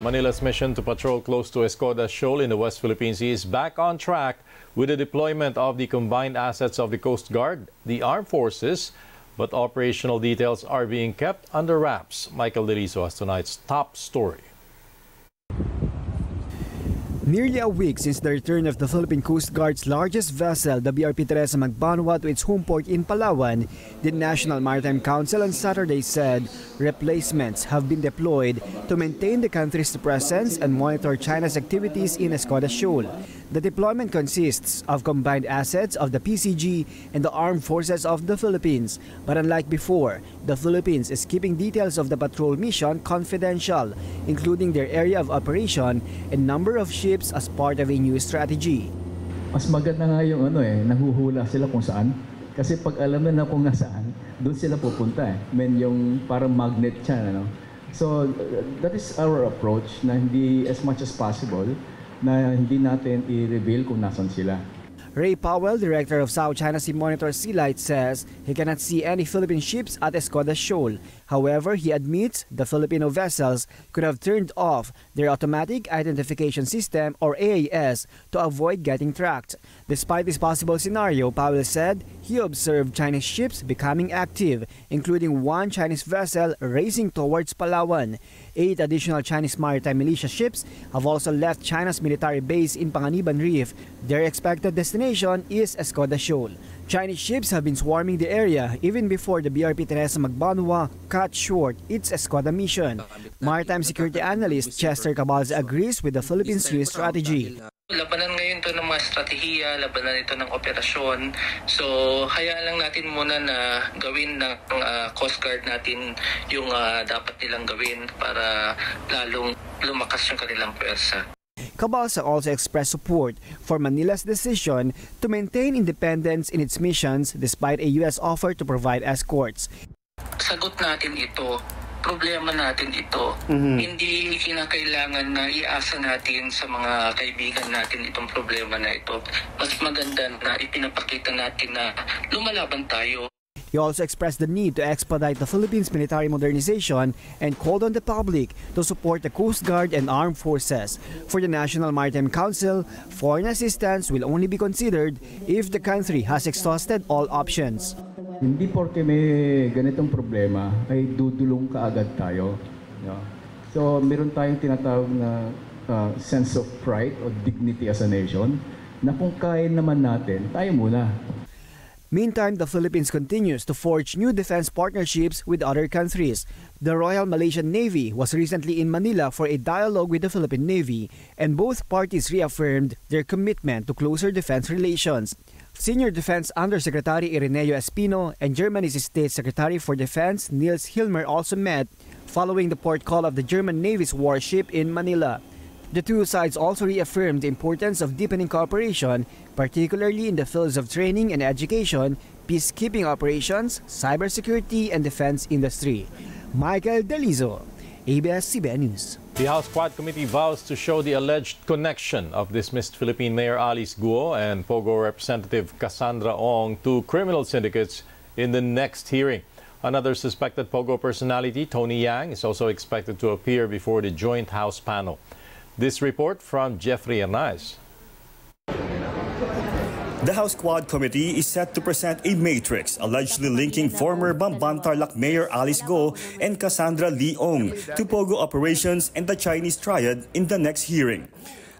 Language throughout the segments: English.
Manila's mission to patrol close to Escoda Shoal in the West Philippine Sea is back on track with the deployment of the combined assets of the Coast Guard, the armed forces, but operational details are being kept under wraps. Michael Delizo has tonight's top story. Nearly a week since the return of the Philippine Coast Guard's largest vessel, the BRP Teresa Magbanua, to its home port in Palawan, the National Maritime Council on Saturday said replacements have been deployed to maintain the country's presence and monitor China's activities in Escoda Shoal. The deployment consists of combined assets of the PCG and the Armed Forces of the Philippines. But unlike before, the Philippines is keeping details of the patrol mission confidential, including their area of operation and number of ships as part of a new strategy. Mas maganda nga yung ano eh, nahuhula sila kung saan. Kasi pag alam na kung nasaan, doon sila pupunta eh. Men yung parang magnet siya, ano? So that is our approach na hindi as much as possible na hindi natin i-reveal kung nasan sila. Ray Powell, director of South China Sea Monitor Sea Light, says he cannot see any Philippine ships at Escoda Shoal. However, he admits the Filipino vessels could have turned off their automatic identification system or AIS to avoid getting tracked. Despite this possible scenario, Powell said he observed Chinese ships becoming active, including one Chinese vessel racing towards Palawan. Eight additional Chinese maritime militia ships have also left China's military base in Panganiban Reef. Their expected destination is Escoda Shoal. Chinese ships have been swarming the area even before the BRP Teresa Magbanwa cut short its Escoda mission. Maritime security analyst Chester Cabalza agrees with the Philippines' new strategy. Labanan ngayon to ng mga strategiya, labanan ito ng operasyon. So, hayaan lang natin muna na gawin ng uh, Coast Guard natin yung uh, dapat nilang gawin para lalong lumakas yung kanilang pwersa. Cabalsa also expressed support for Manila's decision to maintain independence in its missions despite a U.S. offer to provide escorts. Sagot natin ito. Problema natin ito. Mm-hmm. Hindi kinakailangan na iasa natin sa mga kaibigan natin itong problema na ito. Mas maganda na ipinapakita natin na lumalaban tayo. He also expressed the need to expedite the Philippines' military modernization and called on the public to support the Coast Guard and armed forces. For the National Maritime Council, foreign assistance will only be considered if the country has exhausted all options. Hindi porke may ganitong problema ay dudulong kaagad tayo. So meron tayong tinatawag na uh, sense of pride or dignity as a nation na kung kaya naman natin, tayo muna. Meantime, the Philippines continues to forge new defense partnerships with other countries. The Royal Malaysian Navy was recently in Manila for a dialogue with the Philippine Navy, and both parties reaffirmed their commitment to closer defense relations. Senior Defense Undersecretary Ireneo Espino and Germany's State Secretary for Defense Niels Hilmer also met following the port call of the German Navy's warship in Manila. The two sides also reaffirmed the importance of deepening cooperation, particularly in the fields of training and education, peacekeeping operations, cybersecurity, and defense industry. Michael Delizo, ABS-CBN News. The House Quad Committee vows to show the alleged connection of dismissed Philippine Mayor Alice Guo and Pogo Representative Cassandra Ong to criminal syndicates in the next hearing. Another suspected Pogo personality, Tony Yang, is also expected to appear before the joint House panel. This report from Jeffrey Hernaez. The House Quad Committee is set to present a matrix allegedly linking former Bamban Tarlac Mayor Alice Guo and Cassandra Li Ong to Pogo operations and the Chinese triad in the next hearing.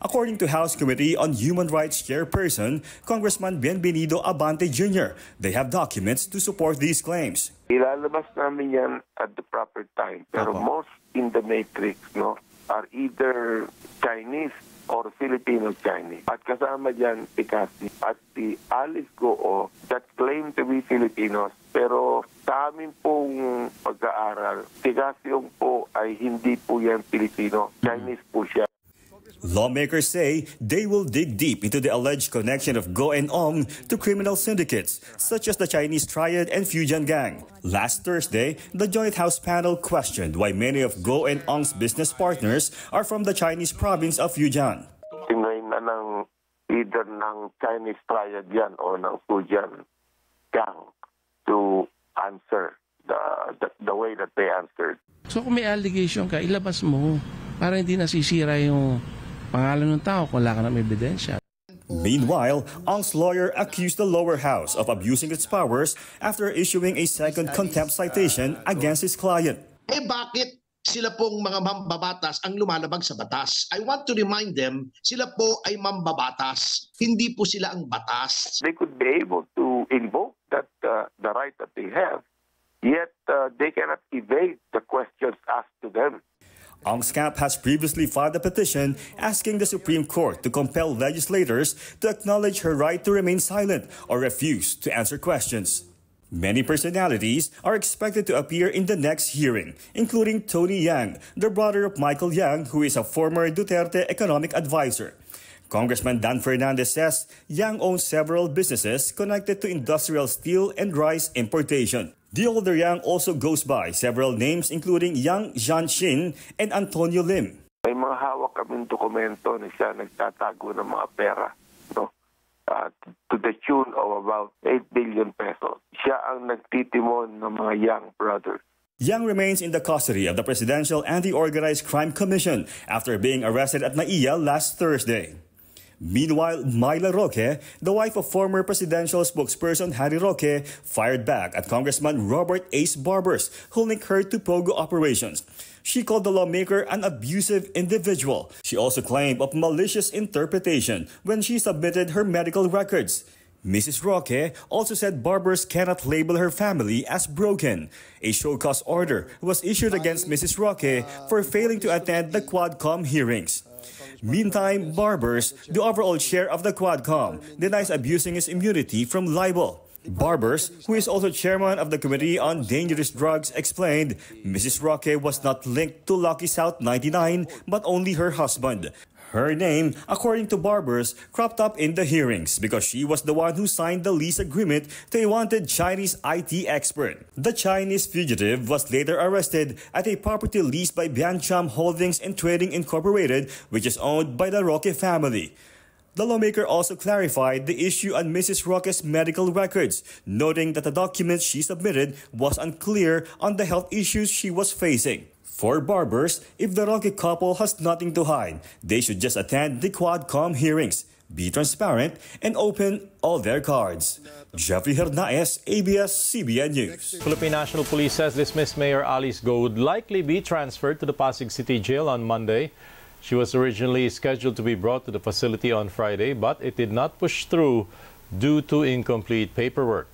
According to House Committee on Human Rights Chairperson, Congressman Bienvenido Abante Jr., they have documents to support these claims. Ilalabas namin yan at the proper time. Pero Apo. most in the matrix, no, are either Chinese or Filipino-Chinese. At kasama dyan si Cassie at si Alice Goo that claim to be Filipinos. Pero sa amin pong pag-aaral, si Cassie po ay hindi po yan Filipino. Chinese po siya. Lawmakers say they will dig deep into the alleged connection of Go and Ong to criminal syndicates, such as the Chinese Triad and Fujian Gang. Last Thursday, the Joint House panel questioned why many of Go and Ong's business partners are from the Chinese province of Fujian. Tingnan na ng either ng Chinese Triad yan o ng Fujian Gang to answer the, the, the way that they answered. So kung may allegation ka, ilabas mo para hindi nasisira yung pangalan ng tao kung wala ka ng ebidensya. Meanwhile, Ong's lawyer accused the lower house of abusing its powers after issuing a second contempt citation against his client. Eh bakit sila pong mga mambabatas ang lumalabag sa batas? I want to remind them, sila po ay mambabatas. Hindi po sila ang batas. They could be able to invoke that uh, the right that they have, Ong's camp has previously filed a petition asking the Supreme Court to compel legislators to acknowledge her right to remain silent or refuse to answer questions. Many personalities are expected to appear in the next hearing, including Tony Yang, the brother of Michael Yang, who is a former Duterte economic advisor. Congressman Dan Fernandez says Yang owns several businesses connected to industrial steel and rice importation. The older Yang also goes by several names including Yang Jianxin and Antonio Lim. May mga hawak kaming dokumento na siya nagtatago ng mga pera. No? Uh, to the tune of about 8 billion pesos. Siya ang nagtitimon ng mga young brothers. Yang remains in the custody of the Presidential Anti-Organized Crime Commission after being arrested at Naiya last Thursday. Meanwhile, Myla Roque, the wife of former presidential spokesperson Harry Roque, fired back at Congressman Robert Ace Barbers, who linked her to Pogo operations. She called the lawmaker an abusive individual. She also claimed of malicious interpretation when she submitted her medical records. Mrs. Roque also said Barbers cannot label her family as broken. A show cause order was issued against Mrs. Roque for failing to attend the Quadcom hearings. Meantime, Barbers, the overall chair of the Quadcom, denies abusing his immunity from libel. Barbers, who is also chairman of the Committee on Dangerous Drugs, explained Mrs. Roque was not linked to Lucky South 99, but only her husband. Her name, according to Barbers, cropped up in the hearings because she was the one who signed the lease agreement to a wanted Chinese IT expert. The Chinese fugitive was later arrested at a property leased by Biancham Holdings and Trading Incorporated, which is owned by the Roque family. The lawmaker also clarified the issue on Mrs. Roque's medical records, noting that the documents she submitted was unclear on the health issues she was facing. For barbers, if the Roque couple has nothing to hide, they should just attend the Quadcom hearings, be transparent, and open all their cards. Jeffrey Hernaez, ABS-CBN News. Philippine National Police says dismissed Mayor Alice Guo would likely be transferred to the Pasig City Jail on Monday. She was originally scheduled to be brought to the facility on Friday, but it did not push through due to incomplete paperwork.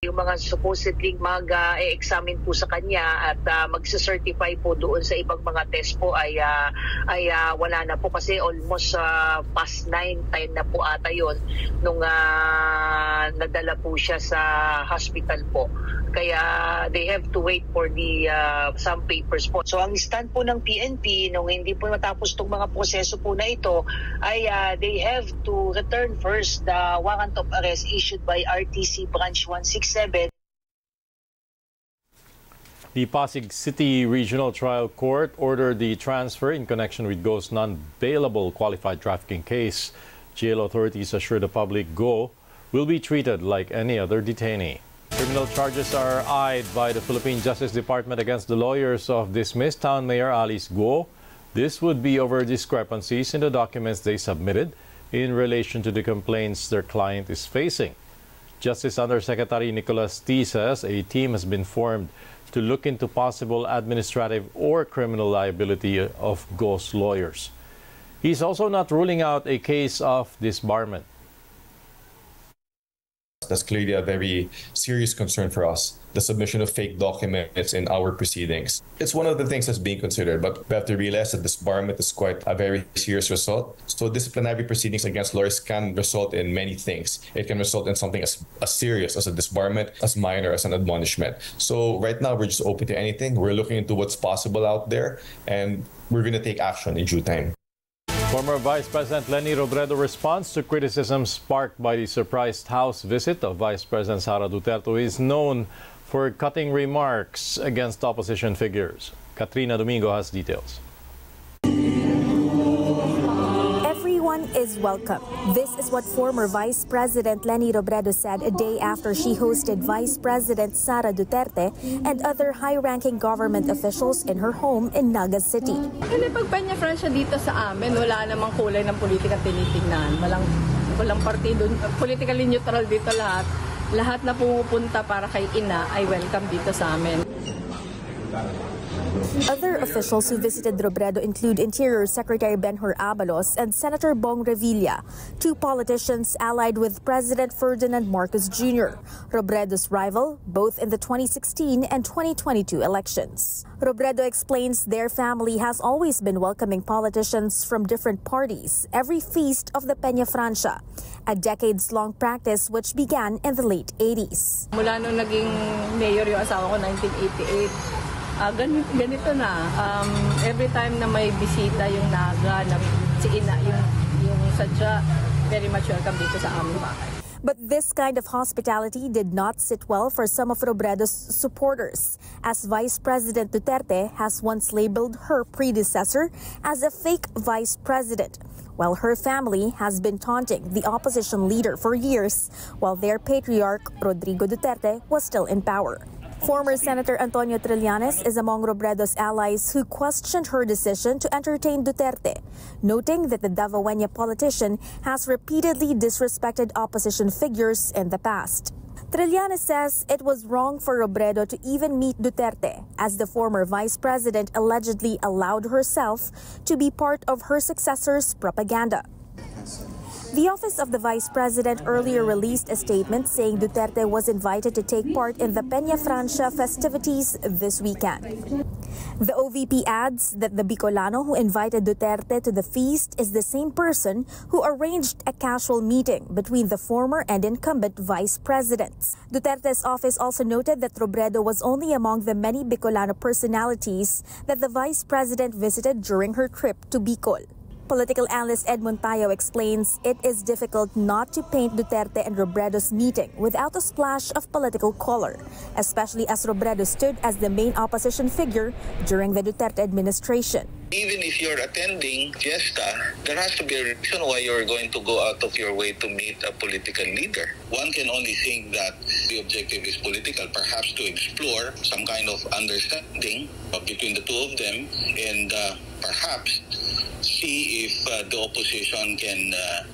Yung mga supposedly mag-examine po sa kanya at uh, magse-certify po doon sa ibang mga test po ay uh, ay uh, wala na po kasi almost uh, past 9 time na po ata yon nung uh, nadala po siya sa hospital po kaya they have to wait for the uh, some papers po. So ang stand po ng PNP nung hindi po matapos tong mga proseso po na ito ay uh, they have to return first the warrant of arrest issued by RTC branch 167 The Pasig City Regional Trial Court ordered the transfer in connection with Go's non-bailable qualified trafficking case. Jail authorities assure the public Go will be treated like any other detainee. Criminal charges are eyed by the Philippine Justice Department against the lawyers of dismissed town mayor Alice Guo. This would be over discrepancies in the documents they submitted in relation to the complaints their client is facing. Justice Undersecretary Nicholas Ty says a team has been formed to look into possible administrative or criminal liability of Guo's lawyers. He's also not ruling out a case of disbarment. That's clearly a very serious concern for us. The submission of fake documents in our proceedings. It's one of the things that's being considered, but we have to realize that disbarment is quite a very serious result. So disciplinary proceedings against lawyers can result in many things. It can result in something as, as serious as a disbarment, as minor as an admonishment. So right now we're just open to anything. We're looking into what's possible out there, and we're going to take action in due time. Former Vice President Leni Robredo responds to criticism sparked by the surprise House visit of Vice President Sara Duterte, is known for cutting remarks against opposition figures. Katrina Domingo has details. Everyone is welcome. This is what former Vice President Leni Robredo said a day after she hosted Vice President Sara Duterte and other high-ranking government officials in her home in Naga City. Kasi pag Peña Francia dito sa amin, wala namang kulay ng politika tinitingnan. Walang, walang partido, politically neutral dito lahat. Lahat na pumupunta para kay ina ay welcome dito sa amin. Other officials who visited Robredo include Interior Secretary Benhur Abalos and Senator Bong Revilla, two politicians allied with President Ferdinand Marcos Jr., Robredo's rival, both in the 2016 and 2022 elections. Robredo explains their family has always been welcoming politicians from different parties every feast of the Peña Francia, a decades-long practice which began in the late 80s. Mula naging mayor yung asawa ko 1988, Ah, ganito, ganito na. Um, every time na may bisita yung naga, na si ina, yung, yung sadya, very much welcome dito sa aming bahay. But this kind of hospitality did not sit well for some of Robredo's supporters, as Vice President Duterte has once labeled her predecessor as a fake vice president, while her family has been taunting the opposition leader for years, while their patriarch, Rodrigo Duterte, was still in power. Former Senator Antonio Trillanes is among Robredo's allies who questioned her decision to entertain Duterte, noting that the Davaoeña politician has repeatedly disrespected opposition figures in the past. Trillanes says it was wrong for Robredo to even meet Duterte, as the former vice president allegedly allowed herself to be part of her successor's propaganda. The office of the vice president earlier released a statement saying Duterte was invited to take part in the Peña Francia festivities this weekend. The OVP adds that the Bicolano who invited Duterte to the feast is the same person who arranged a casual meeting between the former and incumbent vice presidents. Duterte's office also noted that Robredo was only among the many Bicolano personalities that the vice president visited during her trip to Bicol. Political analyst Edmund Tayao explains it is difficult not to paint Duterte and Robredo's meeting without a splash of political color, especially as Robredo stood as the main opposition figure during the Duterte administration. Even if you're attending fiesta, there has to be a reason why you're going to go out of your way to meet a political leader. One can only think that the objective is political, perhaps to explore some kind of understanding between the two of them and uh, perhaps see if uh, the opposition can uh,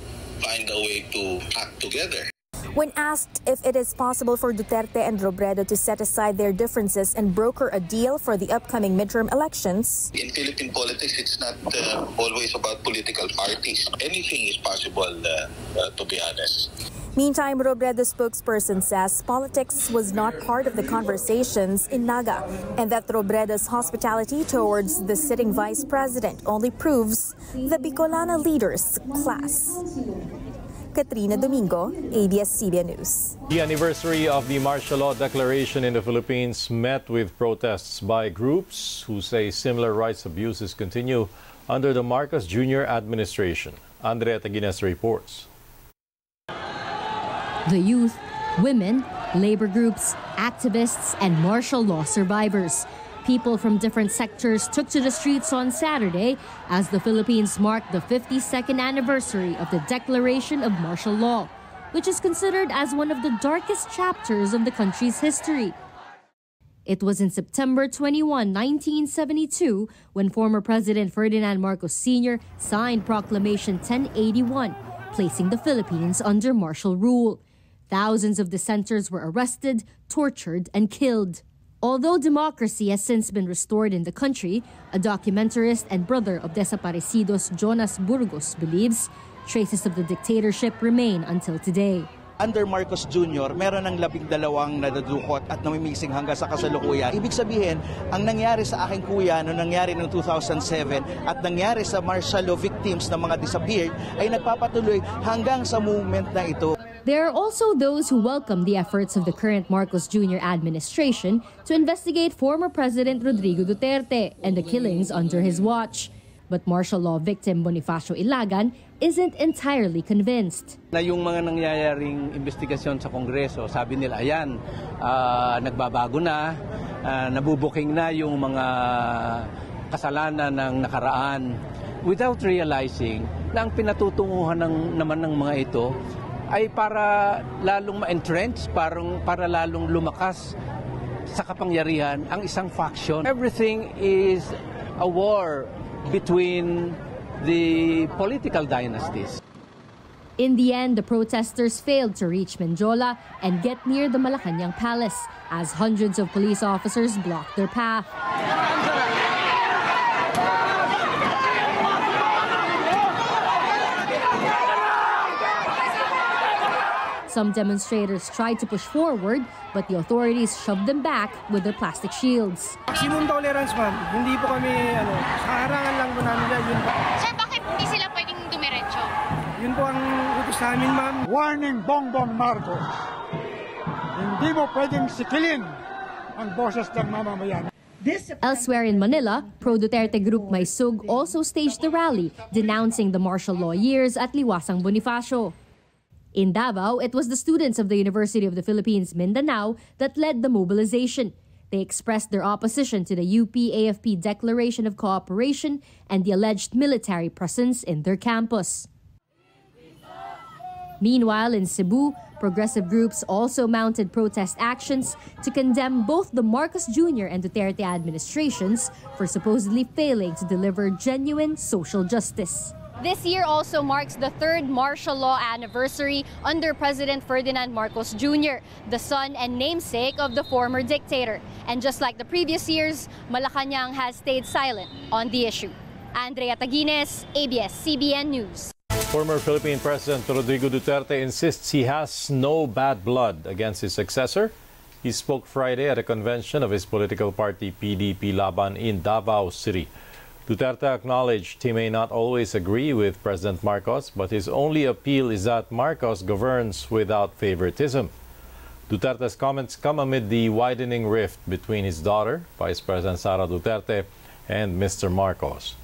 find a way to act together. When asked if it is possible for Duterte and Robredo to set aside their differences and broker a deal for the upcoming midterm elections, In Philippine politics, it's not uh, always about political parties. Anything is possible, uh, uh, to be honest. Meantime, Robredo spokesperson says politics was not part of the conversations in Naga and that Robredo's hospitality towards the sitting vice president only proves the Bicolana leader's class. Katrina Domingo, ABS-CBN News. The anniversary of the martial law declaration in the Philippines met with protests by groups who say similar rights abuses continue under the Marcos Jr. administration. Andrea Taguines reports. The youth, women, labor groups, activists, and martial law survivors. People from different sectors took to the streets on Saturday as the Philippines marked the 52nd anniversary of the declaration of martial law, which is considered as one of the darkest chapters of the country's history. It was in September 21, 1972, when former President Ferdinand Marcos Sr. signed Proclamation 1081, placing the Philippines under martial rule. Thousands of dissenters were arrested, tortured, and killed. Although democracy has since been restored in the country, a documentarist and brother of desaparecidos Jonas Burgos believes traces of the dictatorship remain until today. Under Marcos Jr., meron ng labing dalawang nadadukot at namimiksing hanggang sa kasalukuyan. Ibig sabihin, ang nangyari sa aking kuya no nangyari noong 2007 at nangyari sa martial law victims ng mga disappeared ay nagpapatuloy hanggang sa moment na ito. There are also those who welcome the efforts of the current Marcos Jr. administration to investigate former President Rodrigo Duterte and the killings under his watch. But martial law victim Bonifacio Ilagan isn't entirely convinced. Na yung mga nangyayaring investigasyon sa Kongreso, sabi nila, ayan, uh, nagbabago na, uh, nabubuking na yung mga kasalanan ng nakaraan without realizing na ang pinatutunguhan ng, naman ng mga ito ay para lalong ma-entrench, parang, para lalong lumakas sa kapangyarihan ang isang faction. Everything is a war between the political dynasties. In the end, the protesters failed to reach Menjola and get near the Malacanang Palace as hundreds of police officers blocked their path. Some demonstrators tried to push forward, but the authorities shoved them back with their plastic shields. Maximum tolerance, ma'am. Hindi po kami, ano, sa harangan lang po namin yan. Yun po. Sir, bakit hindi sila pwedeng dumiretso? Yun po ang utos namin, ma'am. Warning, Bongbong Marcos. Hindi mo pwedeng sikilin ang boses ng mamamayan. Elsewhere in Manila, pro-Duterte group Maisug also staged the rally denouncing the martial law years at Liwasang Bonifacio. In Davao, it was the students of the University of the Philippines, Mindanao, that led the mobilization. They expressed their opposition to the UP-AFP Declaration of Cooperation and the alleged military presence in their campus. Meanwhile, in Cebu, progressive groups also mounted protest actions to condemn both the Marcos Jr. and Duterte administrations for supposedly failing to deliver genuine social justice. This year also marks the third martial law anniversary under President Ferdinand Marcos Jr., the son and namesake of the former dictator. And just like the previous years, Malacanang has stayed silent on the issue. Andrea Taguines, ABS-CBN News. Former Philippine President Rodrigo Duterte insists he has no bad blood against his successor. He spoke Friday at a convention of his political party PDP Laban in Davao City. Duterte acknowledged he may not always agree with President Marcos, but his only appeal is that Marcos governs without favoritism. Duterte's comments come amid the widening rift between his daughter, Vice President Sara Duterte, and Mr. Marcos.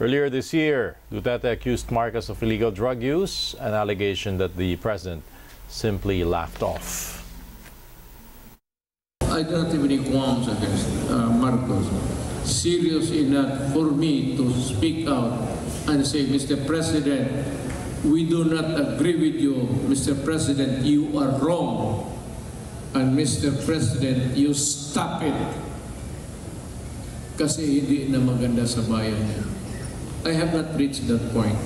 Earlier this year, Duterte accused Marcos of illegal drug use, an allegation that the president simply laughed off. I don't have any qualms against uh, Marcos. Serious enough for me to speak out and say, Mr. President, we do not agree with you. Mr. President, you are wrong. And Mr. President, you stop it. Kasi hindi na maganda sa bayan niya. I have not reached that point.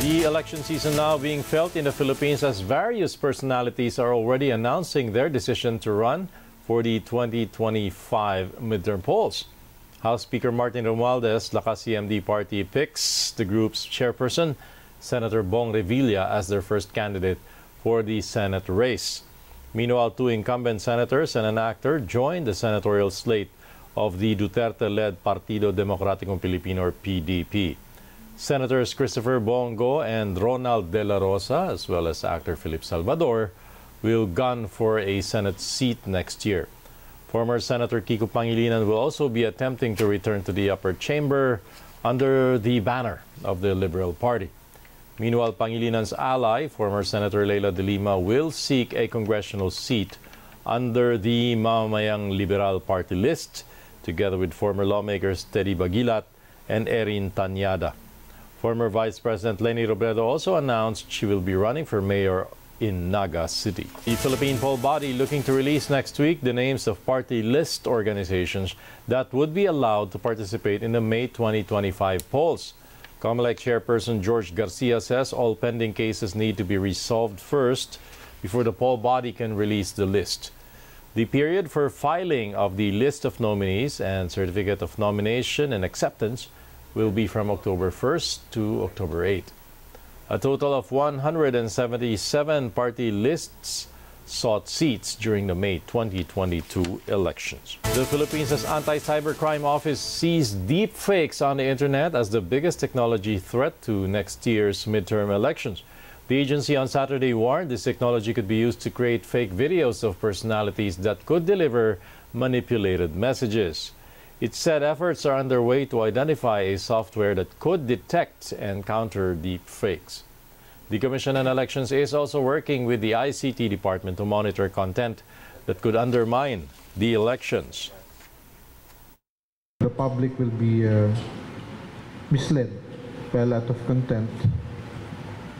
The election season now being felt in the Philippines as various personalities are already announcing their decision to run for the 2025 midterm polls. House Speaker Martin Romualdez, Lakas CMD party picks the group's chairperson, Senator Bong Revilla, as their first candidate for the Senate race. Meanwhile, two incumbent senators and an actor joined the senatorial slate of the Duterte-led Partido Democratico Filipino or PDP. Senators Christopher Bong Go and Ronald De La Rosa, as well as actor Philip Salvador, will gun for a Senate seat next year. Former Senator Kiko Pangilinan will also be attempting to return to the upper chamber under the banner of the Liberal Party. Meanwhile, Pangilinan's ally, former Senator Leila de Lima, will seek a congressional seat under the Mamamayang Liberal Party list, together with former lawmakers Teddy Baguilat and Erin Tañada. Former Vice President Leni Robredo also announced she will be running for mayor in Naga City. The Philippine poll body looking to release next week the names of party list organizations that would be allowed to participate in the May 2025 polls. COMELEC chairperson George Garcia says all pending cases need to be resolved first before the poll body can release the list. The period for filing of the list of nominees and certificate of nomination and acceptance will be from October 1st to October 8th. A total of 177 party lists sought seats during the May 2022 elections. The Philippines' Anti-Cybercrime Office sees deep fakes on the internet as the biggest technology threat to next year's midterm elections. The agency on Saturday warned this technology could be used to create fake videos of personalities that could deliver manipulated messages. It said efforts are underway to identify a software that could detect and counter deep fakes. The Commission on Elections is also working with the ICT department to monitor content that could undermine the elections. The public will be uh, misled by a lot of content.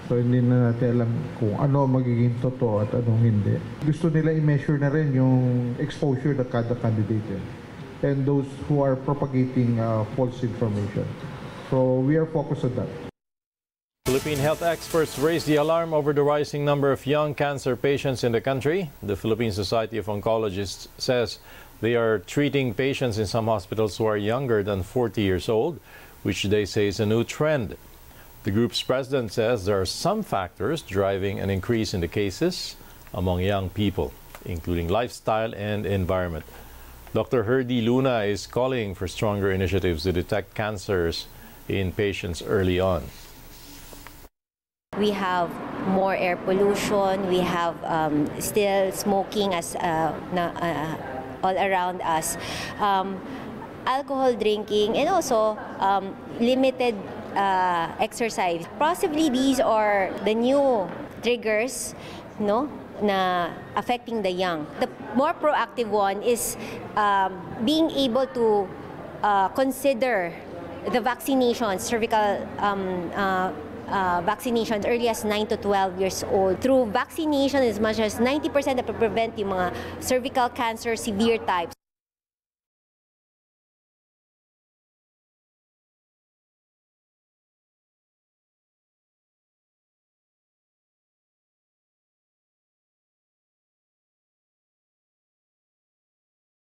So hindi na natin alam kung ano magiging totoo at anong hindi. Gusto nila i-measure na rin yung exposure na kada candidate eh. And those who are propagating uh, false information. So we are focused on that. Philippine health experts raised the alarm over the rising number of young cancer patients in the country. The Philippine Society of Oncologists says they are treating patients in some hospitals who are younger than 40 years old, which they say is a new trend. The group's president says there are some factors driving an increase in the cases among young people, including lifestyle and environment. Dr. Herdee Luna is calling for stronger initiatives to detect cancers in patients early on. We have more air pollution. We have um, still smoking as uh, na, uh, all around us. Um, alcohol drinking and also um, limited uh, exercise. Possibly these are the new triggers, no, na affecting the young. The more proactive one is um, being able to uh, consider the vaccinations, cervical um, uh, uh, vaccinations early as 9 to 12 years old. Through vaccination, as much as 90% na prevent yung mga cervical cancer severe types.